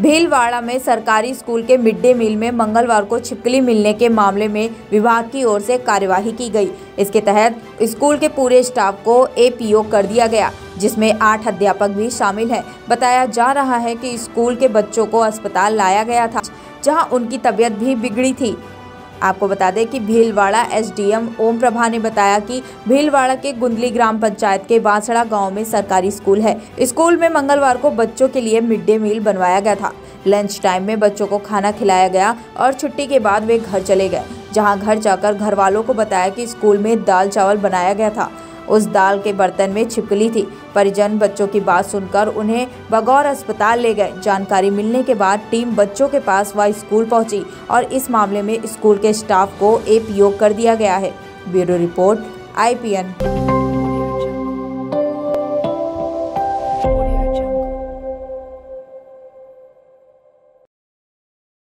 भीलवाड़ा में सरकारी स्कूल के मिड डे मील में मंगलवार को छिपकली मिलने के मामले में विभाग की ओर से कार्यवाही की गई। इसके तहत स्कूल के पूरे स्टाफ को एपीओ कर दिया गया, जिसमें आठ अध्यापक भी शामिल हैं। बताया जा रहा है कि स्कूल के बच्चों को अस्पताल लाया गया था, जहाँ उनकी तबीयत भी बिगड़ी थी। आपको बता दें कि भीलवाड़ा एसडीएम ओम प्रभा ने बताया कि भीलवाड़ा के गुंदली ग्राम पंचायत के बांसड़ा गाँव में सरकारी स्कूल है। स्कूल में मंगलवार को बच्चों के लिए मिड डे मील बनवाया गया था। लंच टाइम में बच्चों को खाना खिलाया गया और छुट्टी के बाद वे घर चले गए, जहाँ घर जाकर घर वालों को बताया कि स्कूल में दाल चावल बनाया गया था। उस दाल के बर्तन में छिपकली थी। परिजन बच्चों की बात सुनकर उन्हें बगौर अस्पताल ले गए। जानकारी मिलने के बाद टीम बच्चों के पास व स्कूल पहुँची और इस मामले में स्कूल के स्टाफ को एपीओ कर दिया गया है। Bureau report, IPN.